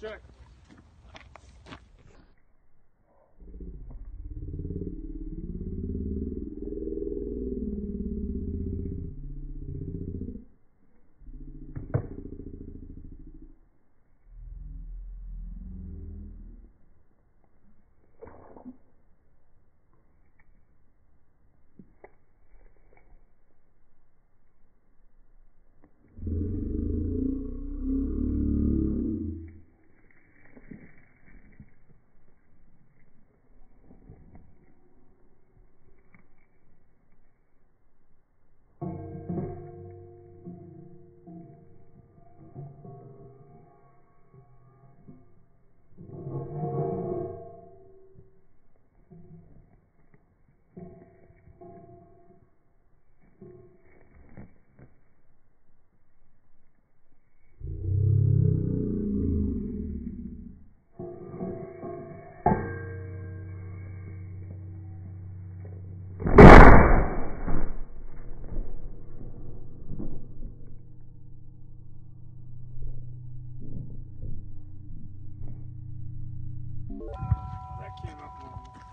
Check. Daqui, meu povo.